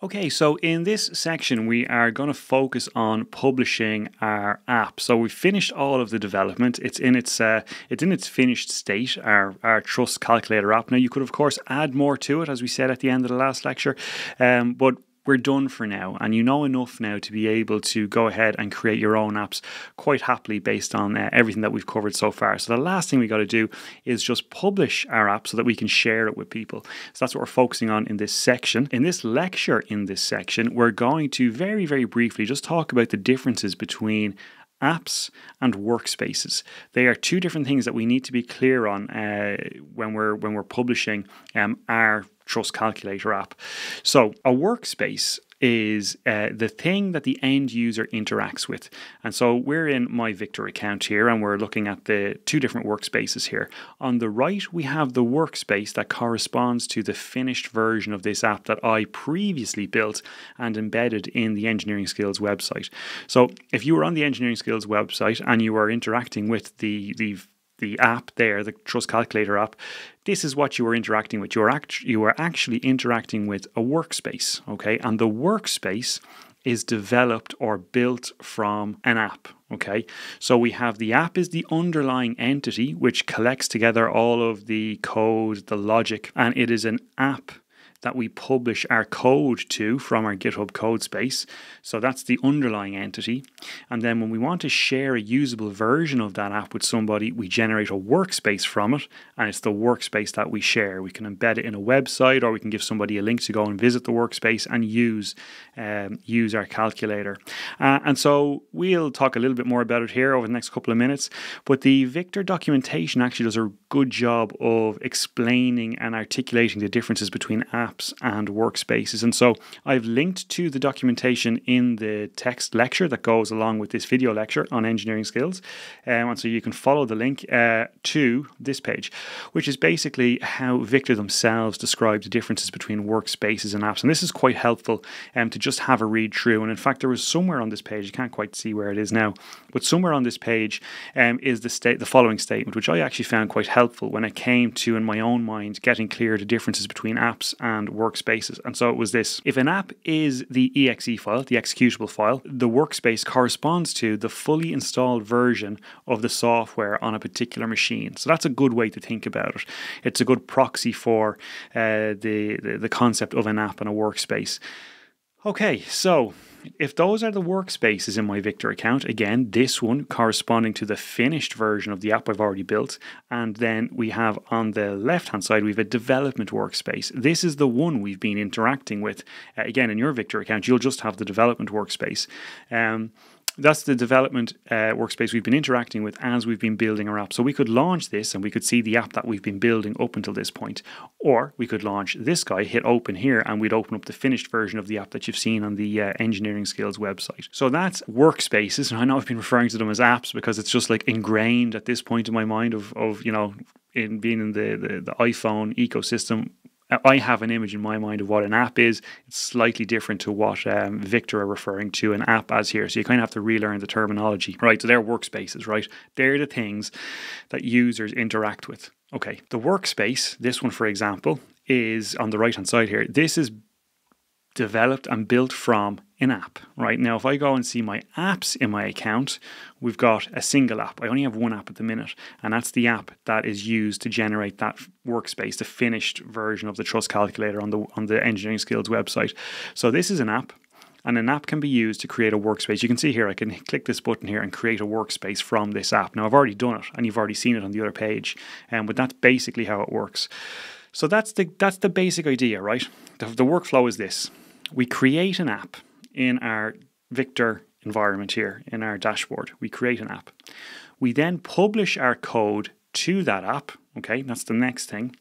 Okay, so in this section, we are going to focus on publishing our app. So we've finished all of the development. It's in its uh, it's in its finished state. Our our Truss Calculator app. Now you could of course add more to it, as we said at the end of the last lecture, um, but we're done for now. And you know enough now to be able to go ahead and create your own apps quite happily based on uh, everything that we've covered so far. So the last thing we got to do is just publish our app so that we can share it with people. So that's what we're focusing on in this section. In this lecture, in this section, we're going to very, very briefly just talk about the differences between apps and workspaces. They are two different things that we need to be clear on uh, when we're when we're publishing um, our Truss Calculator app. So, a workspace is uh, the thing that the end user interacts with. And so we're in my VIKTOR account here and we're looking at the two different workspaces here. On the right, we have the workspace that corresponds to the finished version of this app that I previously built and embedded in the Engineering Skills website. So if you were on the Engineering Skills website and you were interacting with the, the the app there, the Truss Calculator app, this is what you are interacting with. You are, act- you are actually interacting with a workspace, okay? And the workspace is developed or built from an app. Okay, so we have the app is the underlying entity which collects together all of the code, the logic, and it is an app that we publish our code to from our GitHub code space. So that's the underlying entity. And then when we want to share a usable version of that app with somebody, we generate a workspace from it. And it's the workspace that we share. We can embed it in a website or we can give somebody a link to go and visit the workspace and use, um, use our calculator. Uh, and so we'll talk a little bit more about it here over the next couple of minutes. But the VIKTOR documentation actually does a good job of explaining and articulating the differences between apps apps and workspaces. And so I've linked to the documentation in the text lecture that goes along with this video lecture on engineering skills. Um, and so you can follow the link uh, to this page, which is basically how VIKTOR themselves describe the differences between workspaces and apps. And this is quite helpful um, to just have a read through. And in fact, there was somewhere on this page, you can't quite see where it is now, but somewhere on this page um, is the state the following statement, which I actually found quite helpful when it came to, in my own mind, getting clear the differences between apps and and workspaces. And so it was this if an app is the exe file, the executable file, the workspace corresponds to the fully installed version of the software on a particular machine. So that's a good way to think about it. It's a good proxy for uh, the, the, the concept of an app and a workspace. Okay, so if those are the workspaces in my VIKTOR account, again, this one corresponding to the finished version of the app I've already built. And then we have on the left hand side, we have a development workspace. This is the one we've been interacting with. Uh, again, in your VIKTOR account, you'll just have the development workspace. Um, that's the development uh, workspace we've been interacting with as we've been building our app. So we could launch this and we could see the app that we've been building up until this point. Or we could launch this guy, hit open here, and we'd open up the finished version of the app that you've seen on the uh, Engineering Skills website. So that's workspaces. And I know I've been referring to them as apps because it's just like ingrained at this point in my mind of, of you know, in being in the, the, the iPhone ecosystem, I have an image in my mind of what an app is. It's slightly different to what um, VIKTOR are referring to an app as here. So you kind of have to relearn the terminology, right? So they're workspaces, right? They're the things that users interact with. Okay, the workspace, this one for example, is on the right hand side here. This is developed and built from an app, right? Now, if I go and see my apps in my account, we've got a single app. I only have one app at the minute, and that's the app that is used to generate that workspace, the finished version of the Truss Calculator on the on the Engineering Skills website. So this is an app. And an app can be used to create a workspace. You can see here, I can click this button here and create a workspace from this app. Now, I've already done it, and you've already seen it on the other page, um, but that's basically how it works. So that's the that's the basic idea, right? The, the workflow is this: we create an app in our VIKTOR environment here in our dashboard. We create an app. We then publish our code to that app. Okay, that's the next thing,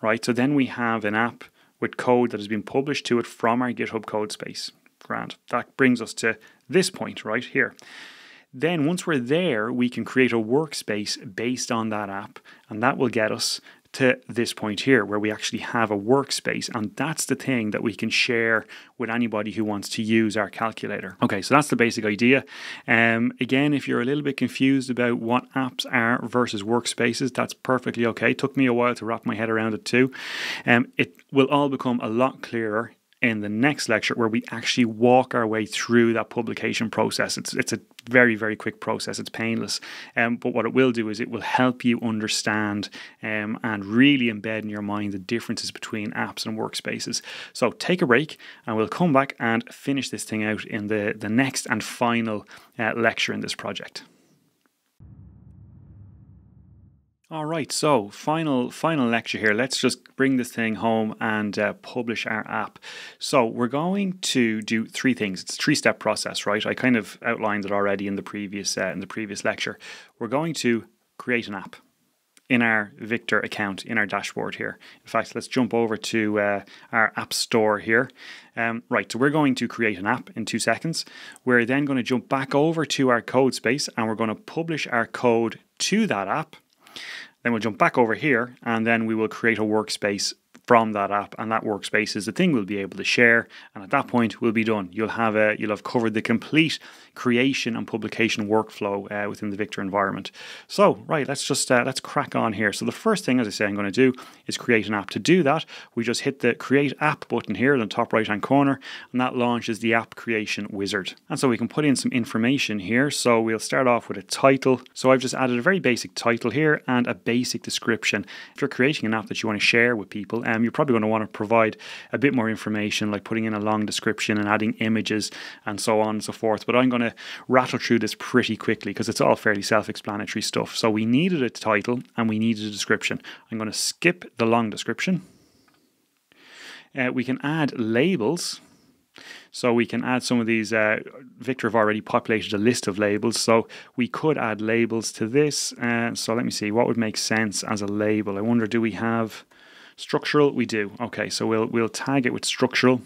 right? So then we have an app with code that has been published to it from our GitHub code space. Grant. That brings us to this point right here. Then, once we're there, we can create a workspace based on that app, and that will get us to this point here where we actually have a workspace and that's the thing that we can share with anybody who wants to use our calculator. Okay, so that's the basic idea. Um, again, if you're a little bit confused about what apps are versus workspaces, that's perfectly okay. It took me a while to wrap my head around it too. Um, it will all become a lot clearer in the next lecture where we actually walk our way through that publication process. It's it's a very very quick process. It's painless, um, but what it will do is it will help you understand um, and really embed in your mind the differences between apps and workspaces. So take a break, and we'll come back and finish this thing out in the the next and final uh, lecture in this project. All right, so final final lecture here. Let's just bring this thing home and uh, publish our app. So we're going to do three things. It's a three step process, right? I kind of outlined it already in the previous uh, in the previous lecture. We're going to create an app in our VIKTOR account in our dashboard here. In fact, let's jump over to uh, our app store here. Um, right, so we're going to create an app in two seconds. We're then going to jump back over to our code space and we're going to publish our code to that app then we'll jump back over here and then we will create a workspace from that app and that workspace is the thing we'll be able to share. And at that point we'll be done. You'll have a you'll have covered the complete creation and publication workflow uh, within the VIKTOR environment. So right let's just uh, let's crack on here. So the first thing as i say i'm going to do is create an app. To do that we just hit the create app button here in the top right hand corner and that launches the app creation wizard. And so we can put in some information here. So we'll start off with a title. So i've just added a very basic title here and a basic description if you're creating an app that you want to share with people um, you're probably going to want to provide a bit more information, like putting in a long description and adding images and so on and so forth. But I'm going to rattle through this pretty quickly because it's all fairly self explanatory stuff. So we needed a title and we needed a description. I'm going to skip the long description. Uh, we can add labels. So we can add some of these. Uh, VIKTOR have already populated a list of labels, so we could add labels to this. Uh, so let me see what would make sense as a label. I wonder, do we have? Structural, we do. Okay, so we'll we'll tag it with structural.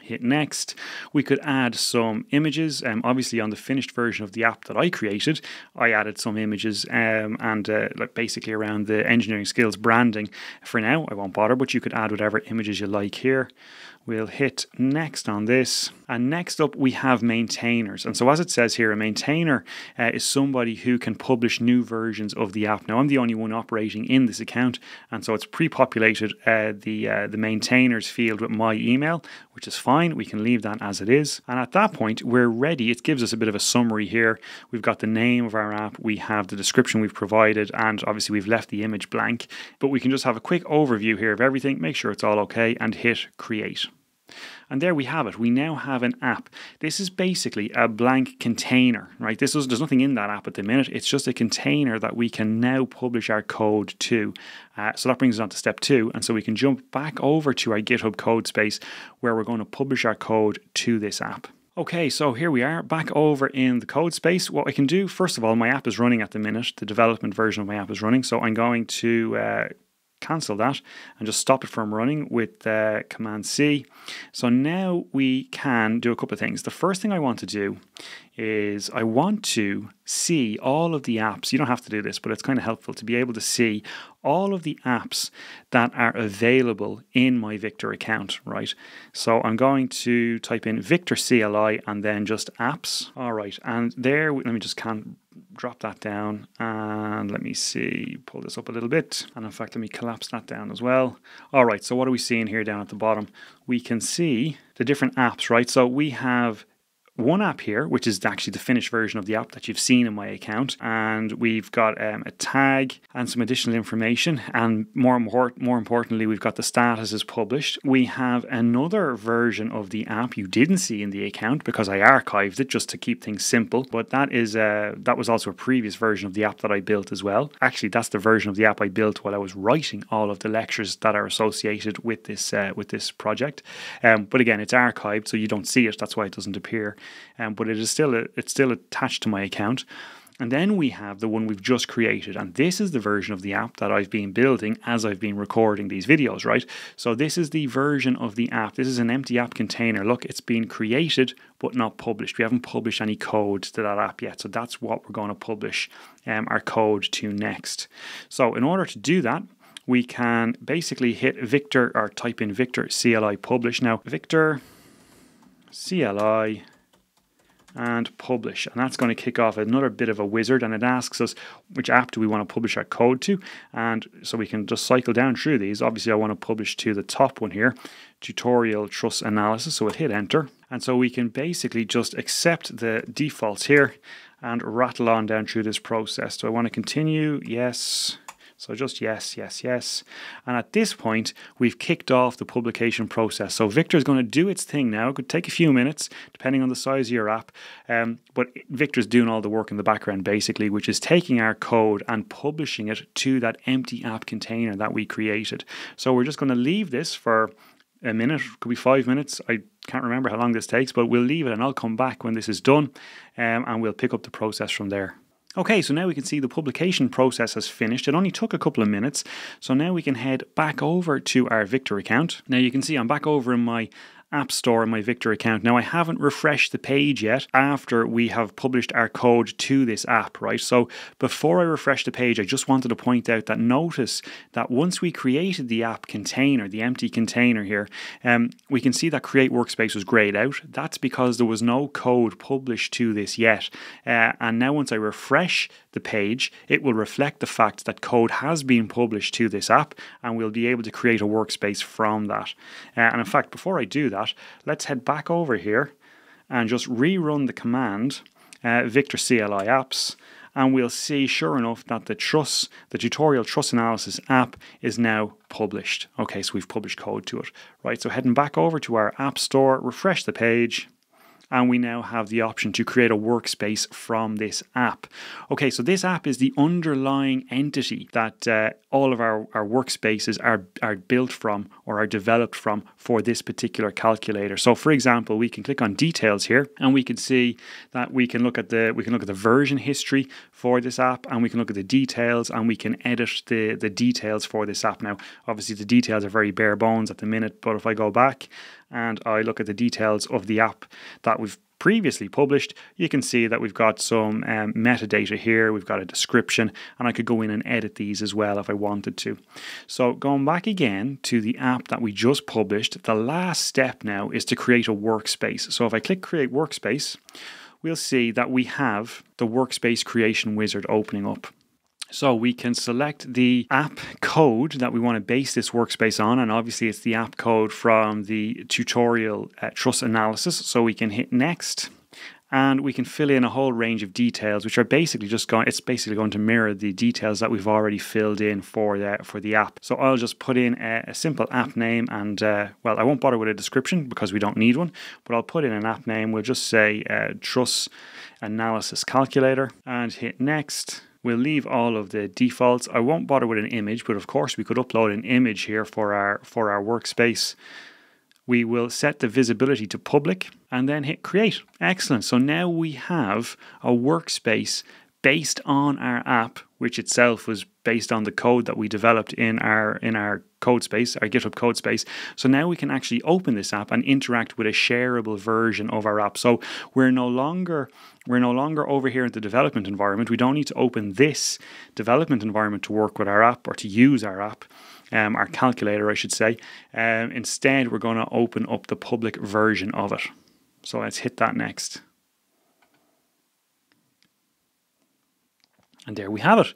Hit next. We could add some images. Um, obviously, on the finished version of the app that I created, I added some images um, and uh, like basically around the engineering skills branding. For now, I won't bother, but you could add whatever images you like here. We'll hit next on this. And next up, we have maintainers. And so, as it says here, a maintainer uh, is somebody who can publish new versions of the app. Now, I'm the only one operating in this account, and so it's pre-populated uh, the uh, the maintainers field with my email, which is fine. We can leave that as it is. And at that point, we're ready. It gives us a bit of a summary here. We've got the name of our app, we have the description we've provided, and obviously we've left the image blank. But we can just have a quick overview here of everything, make sure it's all okay, and hit create. And there we have it. We now have an app. This is basically a blank container, right? This is, there's nothing in that app at the minute. It's just a container that we can now publish our code to. Uh, so that brings us on to step two. And so we can jump back over to our GitHub code space where we're going to publish our code to this app. Okay, so here we are back over in the code space. What I can do, first of all, my app is running at the minute. The development version of my app is running. So I'm going to uh, cancel that and just stop it from running with uh, Command C. So now we can do a couple of things. The first thing I want to do is I want to see all of the apps. You don't have to do this, but it's kind of helpful to be able to see all of the apps that are available in my VIKTOR account, right? So I'm going to type in VIKTOR CLI and then just apps. All right, and there, let me just can drop that down and let me see, pull this up a little bit. And in fact, let me collapse that down as well. All right, so what are we seeing here down at the bottom? We can see the different apps, right? So we have one app here, which is actually the finished version of the app that you've seen in my account. And we've got um, a tag and some additional information. And more, more, more importantly, we've got the status is published. We have another version of the app you didn't see in the account because I archived it just to keep things simple. But that is uh, that was also a previous version of the app that I built as well. Actually, that's the version of the app I built while I was writing all of the lectures that are associated with this uh, with this project. Um, but again, it's archived, so you don't see it. That's why it doesn't appear um, but it is still a, it's still attached to my account. And then we have the one we've just created, and this is the version of the app that I've been building as I've been recording these videos, right? So this is the version of the app. This is an empty app container. Look, it's been created but not published. We haven't published any code to that app yet, so that's what we're going to publish um, our code to next. So in order to do that, we can basically hit VIKTOR or type in VIKTOR CLI publish. Now, VIKTOR CLI and publish. And that's going to kick off another bit of a wizard and it asks us which app do we want to publish our code to. And so we can just cycle down through these. Obviously, I want to publish to the top one here, tutorial truss analysis. So we'll hit enter. And so we can basically just accept the defaults here and rattle on down through this process. Do I want to continue? Yes. So just yes, yes, yes. And at this point, we've kicked off the publication process. So VIKTOR is going to do its thing now. It could take a few minutes, depending on the size of your app. Um, but VIKTOR's doing all the work in the background, basically, which is taking our code and publishing it to that empty app container that we created. So we're just going to leave this for a minute, could be five minutes. I can't remember how long this takes, but we'll leave it and I'll come back when this is done um, and we'll pick up the process from there. Okay, so now we can see the publication process has finished. It only took a couple of minutes. So now we can head back over to our VIKTOR account. Now you can see I'm back over in my App Store in my VIKTOR account. Now, I haven't refreshed the page yet after we have published our code to this app, right? So, before I refresh the page, I just wanted to point out that notice that once we created the app container, the empty container here, um, we can see that Create Workspace was grayed out. That's because there was no code published to this yet. Uh, and now, once I refresh the page, it will reflect the fact that code has been published to this app, and we'll be able to create a workspace from that. Uh, and in fact, before I do that, that, let's head back over here and just rerun the command uh, VIKTOR CLI apps and we'll see sure enough that the truss, the tutorial truss analysis app is now published. Okay, so we've published code to it. Right, so heading back over to our app store, refresh the page, and we now have the option to create a workspace from this app. Okay, so this app is the underlying entity that uh, all of our, our workspaces are, are built from or are developed from for this particular calculator. So for example, we can click on details here and we can see that we can look at the we can look at the version history for this app and we can look at the details and we can edit the, the details for this app. Now, obviously the details are very bare bones at the minute, but if I go back and I look at the details of the app that we've previously published, you can see that we've got some um, metadata here, we've got a description, and I could go in and edit these as well if I wanted to. So going back again to the app that we just published, the last step now is to create a workspace. So if I click create workspace, we'll see that we have the workspace creation wizard opening up. So we can select the app code that we want to base this workspace on, and obviously it's the app code from the tutorial uh, truss analysis. So we can hit next and we can fill in a whole range of details which are basically just going it's basically going to mirror the details that we've already filled in for the for the app. So i'll just put in a, a simple app name and uh, well i won't bother with a description because we don't need one but i'll put in an app name. We'll just say uh, truss analysis calculator and hit next We'll leave all of the defaults. I won't bother with an image, but of course we could upload an image here for our for our workspace. We will set the visibility to public and then hit create. Excellent. So now we have a workspace based on our app, which itself was based on the code that we developed in our in our code space, our GitHub code space. So now we can actually open this app and interact with a shareable version of our app. So we're no longer we're no longer over here in the development environment. We don't need to open this development environment to work with our app or to use our app. Um, our calculator, I should say. Um, instead, we're going to open up the public version of it. So let's hit that next. And there we have it.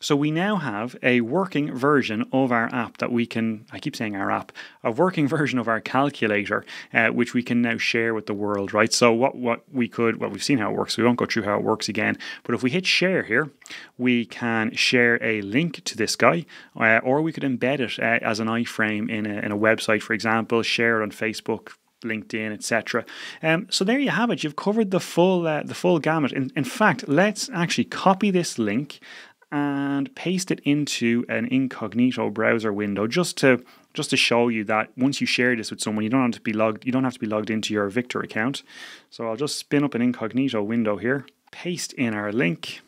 So we now have a working version of our app that we can, I keep saying our app, a working version of our calculator, uh, which we can now share with the world, right? So what, what we could, well, we've seen how it works, so we won't go through how it works again. But if we hit share here, we can share a link to this guy, uh, or we could embed it uh, as an iframe in a, in a website, for example, share it on Facebook, LinkedIn, etc. Um, so there you have it. You've covered the full uh, the full gamut. In, in fact, let's actually copy this link and paste it into an incognito browser window just to just to show you that once you share this with someone, you don't have to be logged. You don't have to be logged into your VIKTOR account. So I'll just spin up an incognito window here, paste in our link.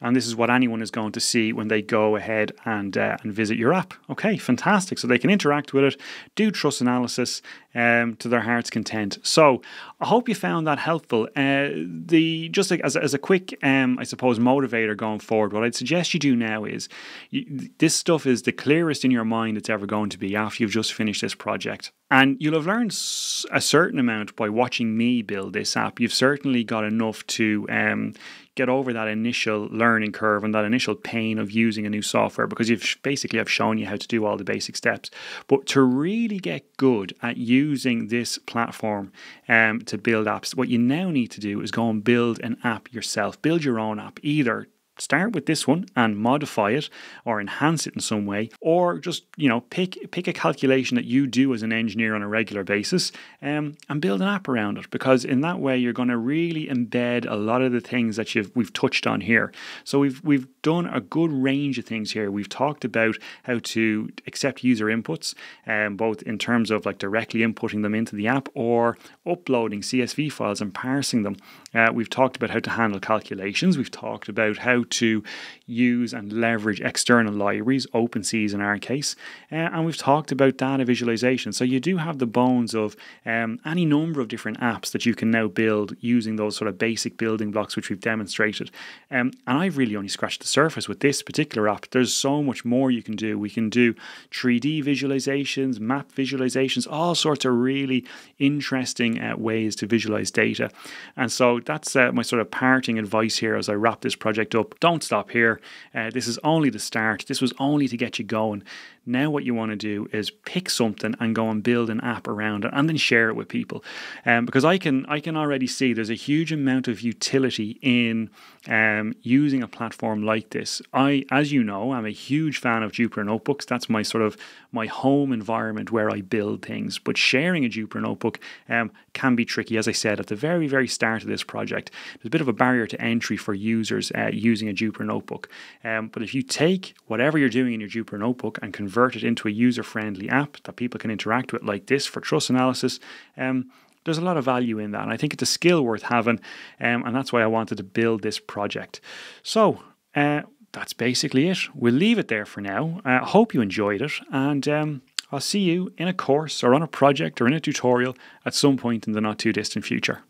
And this is what anyone is going to see when they go ahead and uh, and visit your app. Okay, fantastic. So they can interact with it, do truss analysis um, to their heart's content. So I hope you found that helpful. Uh, the just as, as a quick, um, I suppose, motivator going forward, what I'd suggest you do now is you, this stuff is the clearest in your mind it's ever going to be after you've just finished this project. And you'll have learned a certain amount by watching me build this app. You've certainly got enough to um, get over that initial learning curve and that initial pain of using a new software because you've basically I've shown you how to do all the basic steps. But to really get good at using this platform um, to build apps, what you now need to do is go and build an app yourself. Build your own app, either start with this one and modify it or enhance it in some way or just you know pick pick a calculation that you do as an engineer on a regular basis um, and build an app around it because in that way you're going to really embed a lot of the things that you've we've touched on here. So we've we've done a good range of things here we've talked about how to accept user inputs um, both in terms of like directly inputting them into the app or uploading csv files and parsing them uh, we've talked about how to handle calculations we've talked about how to use and leverage external libraries, OpenSees in our case, uh, and we've talked about data visualization. So you do have the bones of um, any number of different apps that you can now build using those sort of basic building blocks which we've demonstrated. Um, and I've really only scratched the surface with this particular app. There's so much more you can do. We can do 3D visualizations, map visualizations, all sorts of really interesting uh, ways to visualize data. And so that's uh, my sort of parting advice here as I wrap this project up don't stop here. Uh, this is only the start. This was only to get you going. Now, what you want to do is pick something and go and build an app around it, and then share it with people. Um, because I can, I can already see there's a huge amount of utility in um, using a platform like this. I, as you know, I'm a huge fan of Jupyter notebooks. That's my sort of my home environment where I build things. But sharing a Jupyter notebook um, can be tricky. As I said at the very, very start of this project, there's a bit of a barrier to entry for users uh, using a Jupyter notebook. Um, but if you take whatever you're doing in your Jupyter notebook and convert convert it into a user friendly app that people can interact with, like this for truss analysis, um, there's a lot of value in that. And I think it's a skill worth having. Um, and that's why I wanted to build this project. So, uh, that's basically it. We'll leave it there for now. I uh, hope you enjoyed it. And um, I'll see you in a course or on a project or in a tutorial at some point in the not too distant future.